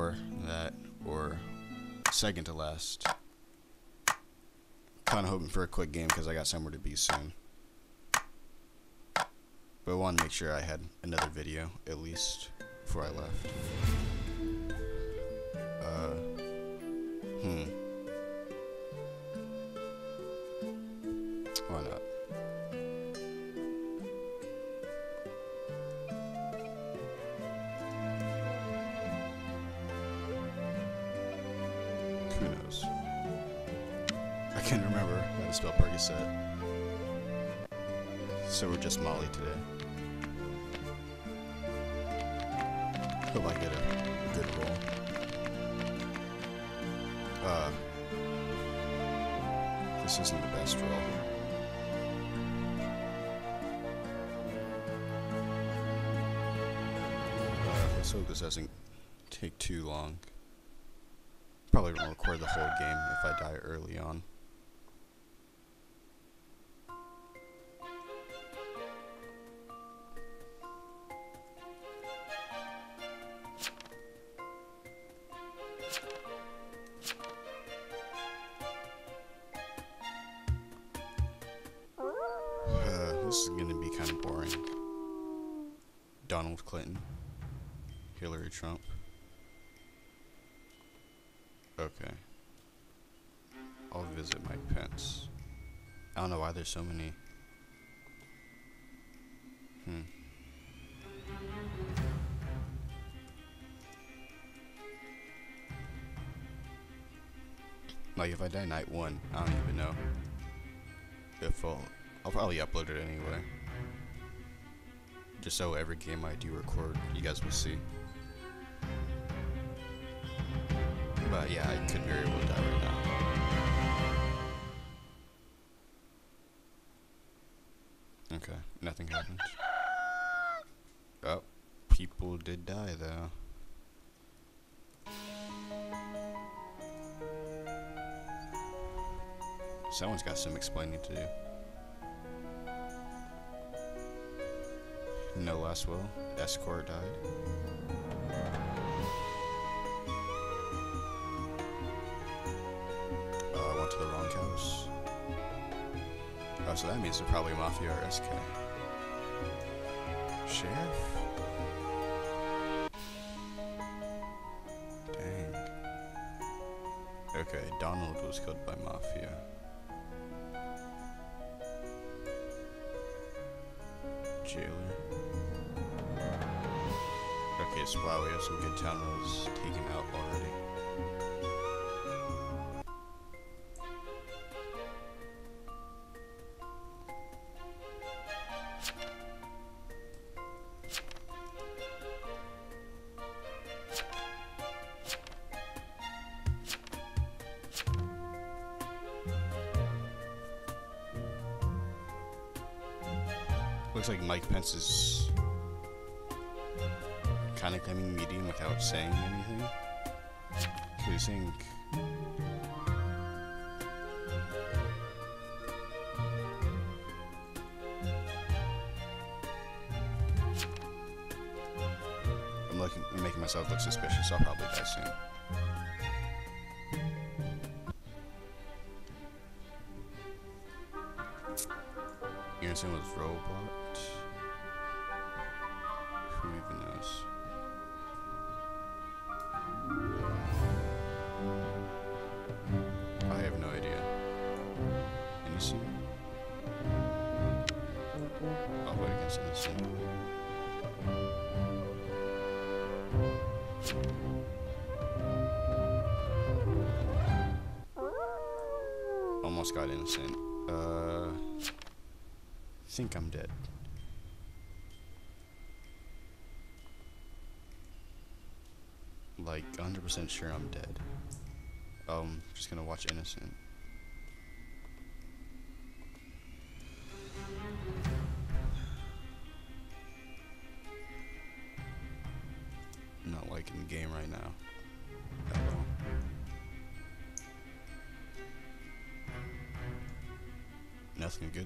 or that, or second to last. Kind of hoping for a quick game because I got somewhere to be soon. But I wanted to make sure I had another video, at least, before I left. Uh, hmm. Why not? Who knows? I can't remember how to spell Percocet. So we're just Molly today. Hope I get a good roll. Uh, this isn't the best roll. Uh, let's hope this doesn't take too long. The whole game if I die early on. Uh, this is gonna be kind of boring. Donald Clinton, Hillary Trump. There's so many. Hmm. Like if I die night one, I don't even know if I'll. I'll probably upload it anyway. Just so every game I do record, you guys will see. But yeah, I could very well die right now. People did die though. Someone's got some explaining to do. No last will. Escort died. Oh, I went to the wrong house. Oh, so that means they're probably Mafia or SK. Sheriff? Okay, Donald was killed by Mafia. Jailer. Okay, so wow, we have some good town roads taken out already. Looks like Mike Pence is kind of claiming medium without saying anything. So he's saying. I'm looking, I'm making myself look suspicious. I'll probably die soon. Anderson was robot. Who even knows? I have no idea. Innocent? I'll vote against innocent. Almost got innocent. Uh, think I'm dead. Like 100% sure I'm dead. Um, just gonna watch Innocent.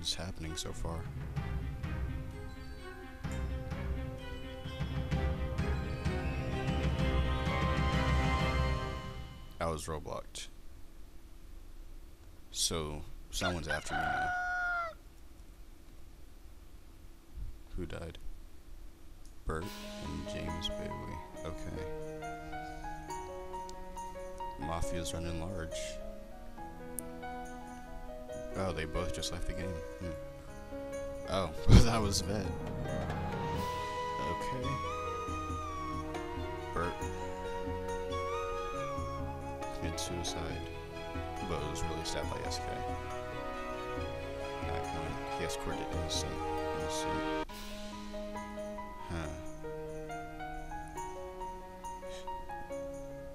Is happening so far. I was roleblocked. So, someone's after me now. Who died? Bert and James Bailey. Okay. Mafia's running large. Oh, they both just left the game. Hmm. Oh, that was Vet. Okay. Bert committed suicide, but was really stabbed by SK. That one, he escorted innocent. innocent. Huh.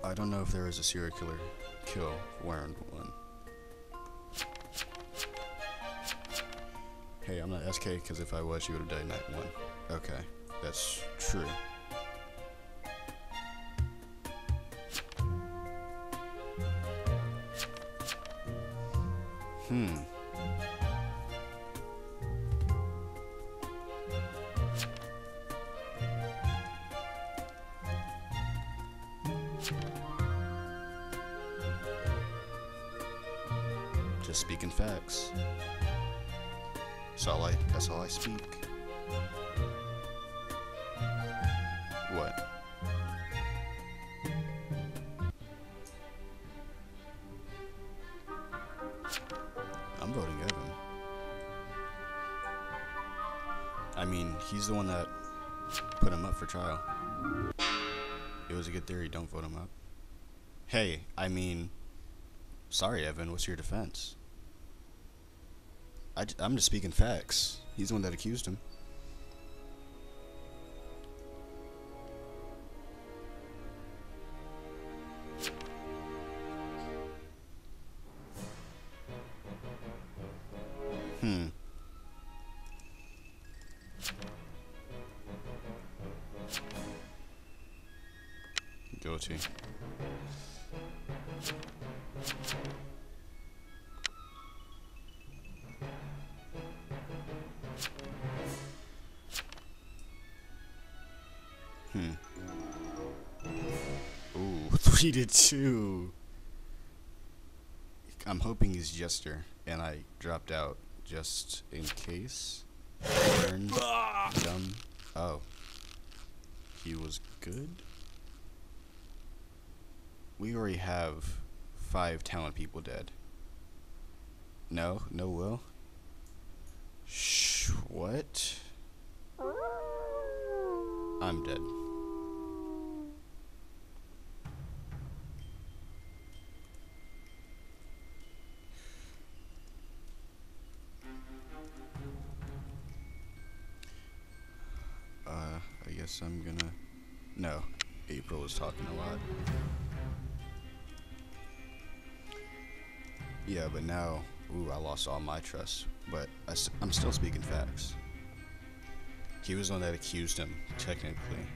I don't know if there was a serial killer kill wearing Hey, I'm not SK because if I was, you would have died night one. Okay, that's true. Hmm. I mean, he's the one that put him up for trial. It was a good theory. Don't vote him up. Hey, I mean, sorry, Evan. What's your defense? I, am just speaking facts. He's the one that accused him. Hmm. Ooh, three to two. I'm hoping he's Jester, and I dropped out just in case. Turn. Dumb. Oh. He was good? We already have five talent people dead. No? No will? Shh. What? I'm dead. Uh, I guess I'm gonna. No, April is talking a lot. Yeah, but now, ooh, I lost all my trust. But I, am still speaking facts. He was the one that accused him, technically.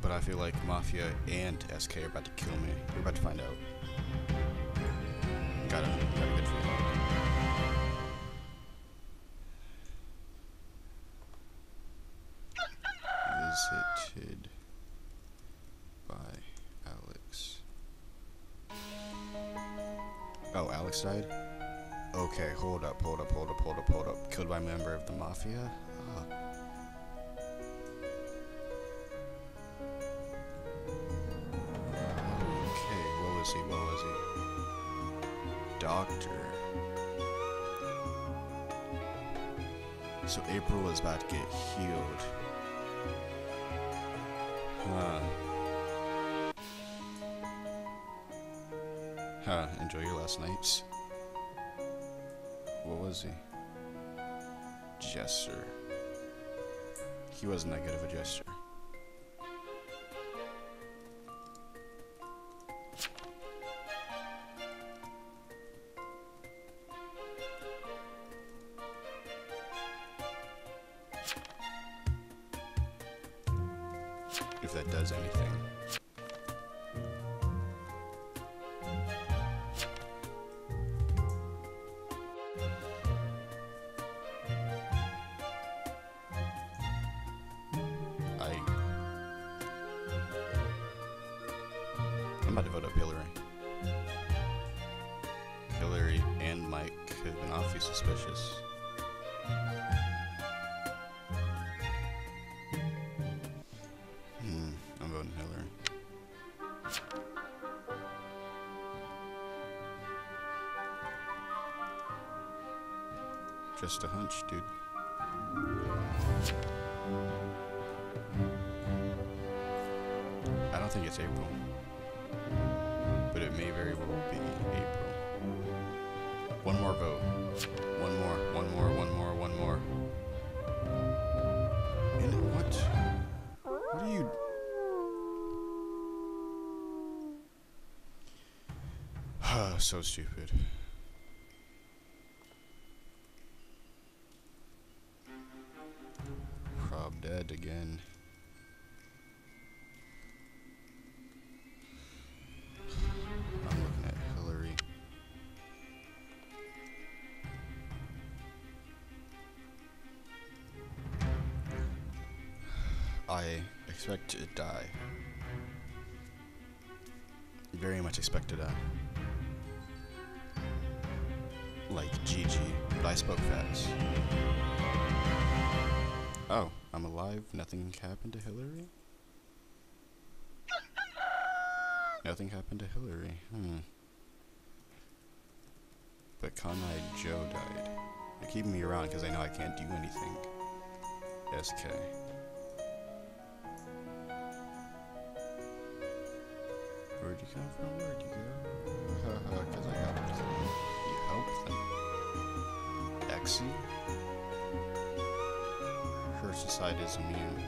But I feel like Mafia and SK are about to kill me. We're about to find out. Got a, got a good feeling. Alex died? Okay, hold up, hold up, hold up, hold up, hold up. Killed by a member of the Mafia? Huh, enjoy your last nights. What was he? Jester. He wasn't that good of a jester. About to vote up Hillary. Hillary and Mike have been awfully suspicious. Hmm, I'm voting Hillary. Just a hunch, dude. I don't think it's April. It may very well be April. One more vote. One more, one more, one more, one more. And what? What are you. so stupid. Prob dead again. Like GG, but I spoke facts. Oh, I'm alive. Nothing happened to Hillary? Nothing happened to Hillary. Hmm. But Conrad Joe died. They're keeping me around because they know I can't do anything. SK. Where'd you come from? Where'd you go? Because I helped. You Exy? Her society is immune.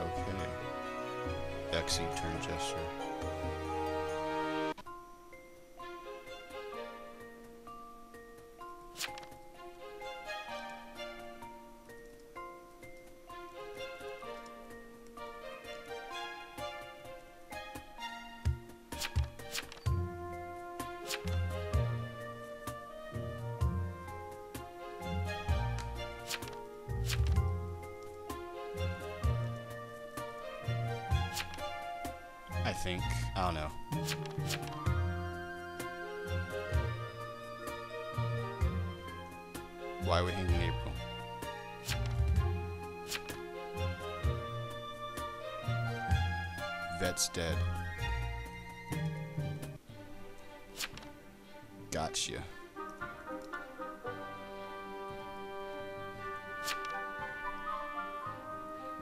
Okay. Exy turn gesture. Vet's dead. Gotcha.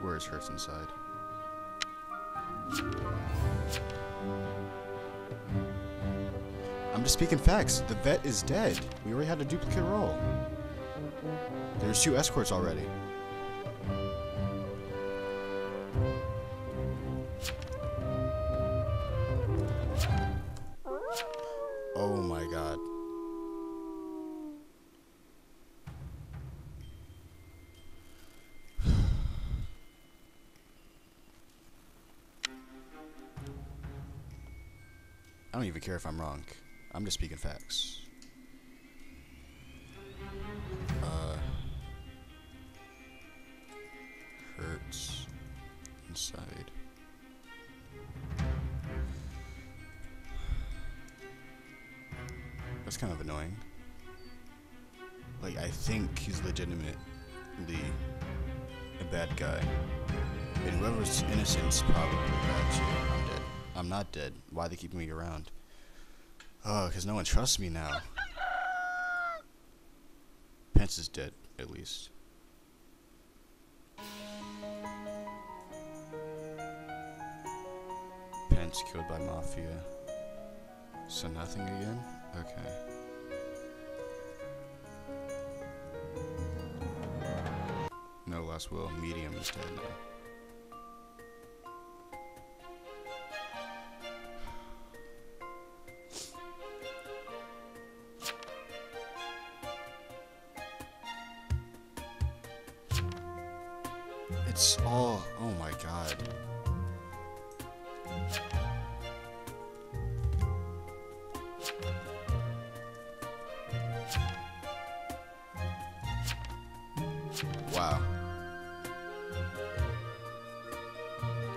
Where's Hurts inside? I'm just speaking facts. The vet is dead. We already had a duplicate role. There's two escorts already. I don't even care if I'm wrong. I'm just speaking facts. I'm not dead. Why are they keeping me around? Oh, because no one trusts me now. Pence is dead, at least. Pence killed by Mafia. So nothing again? Okay. No last will. Medium is dead now. It's all. Oh my god. Wow.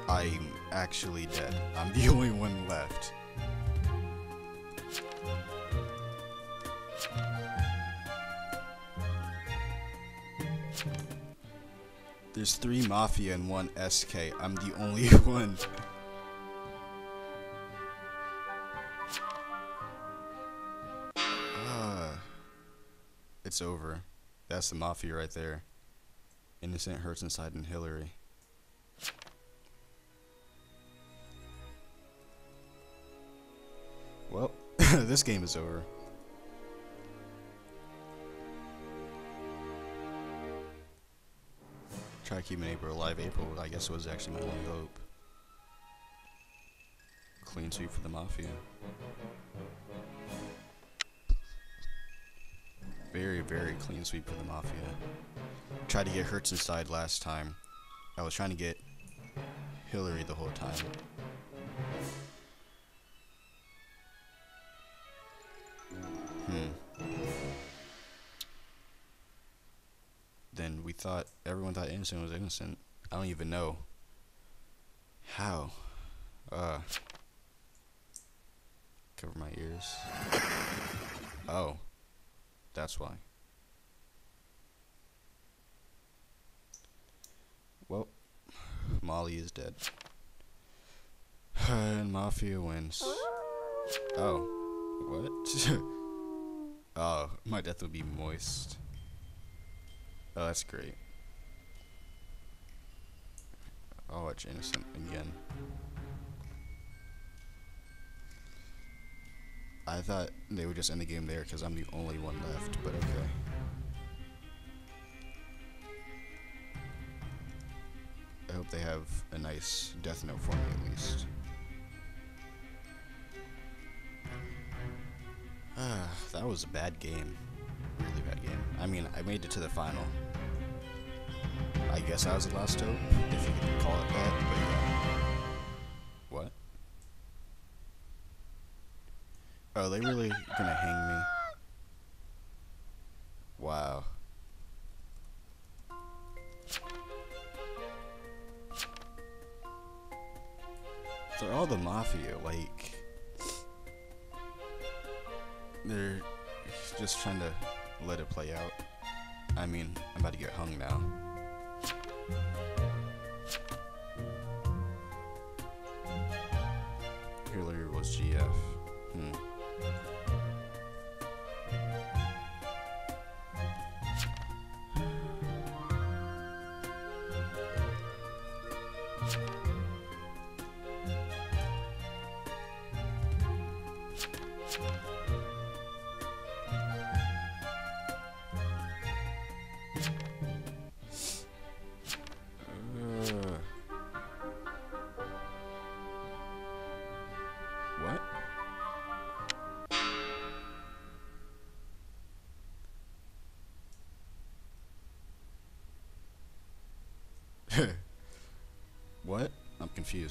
I'm actually dead. I'm the only one left. There's three Mafia and one SK. I'm the only one. Ah, it's over. That's the Mafia right there. Innocent hurts inside and Hillary. Well, this game is over. Try keeping April alive. April, I guess, it was actually my only hope. Clean sweep for the Mafia. Very, very clean sweep for the Mafia. Tried to get Hurts inside last time. I was trying to get Hillary the whole time. Thought everyone thought innocent was innocent. I don't even know how. Uh. Cover my ears. Oh. That's why. Well, Molly is dead. and Mafia wins. Oh. What? oh, my death would be moist. Oh, that's great. I'll watch Innocent again. I thought they would just end the game there because I'm the only one left, but okay. I hope they have a nice death note for me at least. Ah, that was a bad game. Really bad game. I mean, I made it to the final. I guess I was the last hope, if you can call it that, but yeah. What? Oh, they really gonna hang me? Wow. They're all the mafia, like... They're just trying to let it play out. I mean, I'm about to get hung now. Thank you.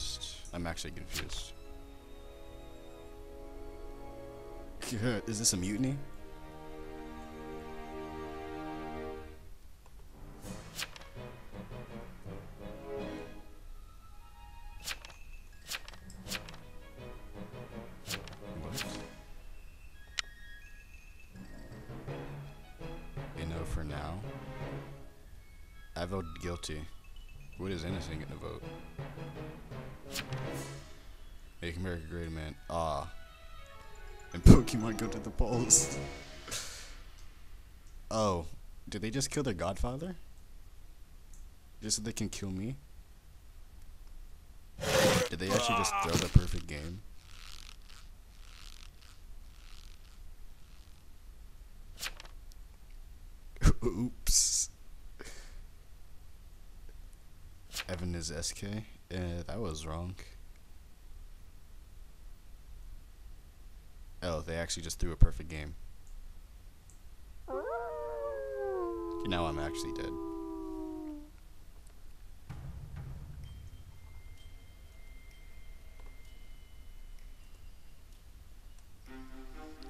Confused. I'm actually confused. Is this a mutiny? What? You know, for now, I voted guilty. What is innocent getting a vote? Make America great man. Ah. And Pokemon go to the polls. oh. Did they just kill their godfather? Just so they can kill me? Did they actually just throw the perfect game? Oops. Evan is SK? Eh, that was wrong. Oh, they actually just threw a perfect game. Now I'm actually dead.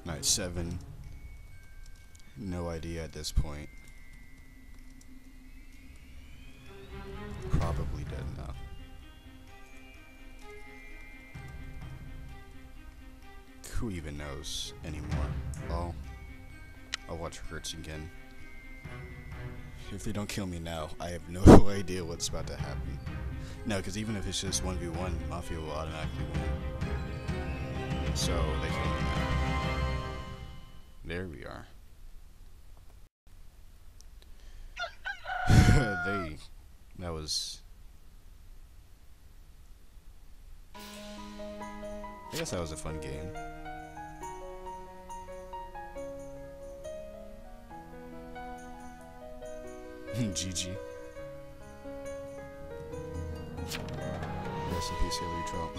Night 7. No idea at this point. Knows anymore? Oh, I'll watch Hurts again. If they don't kill me now, I have no idea what's about to happen. No, because even if it's just 1v1, Mafia will automatically win. So, they kill me now. There we are. they... That was... I guess that was a fun game. GG. Rest in peace, Hillary Trout.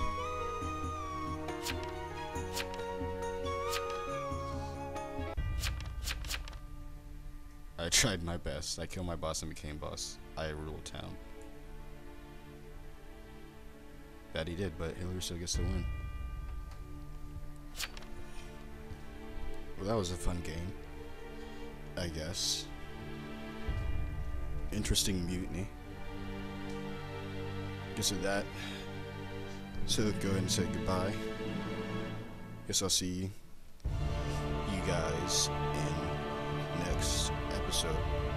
I tried my best. I killed my boss and became boss. I ruled town. That he did, but Hillary still gets to win. Well, that was a fun game. I guess interesting mutiny. Guess with that, so go ahead and say goodbye. Guess I'll see you guys in next episode.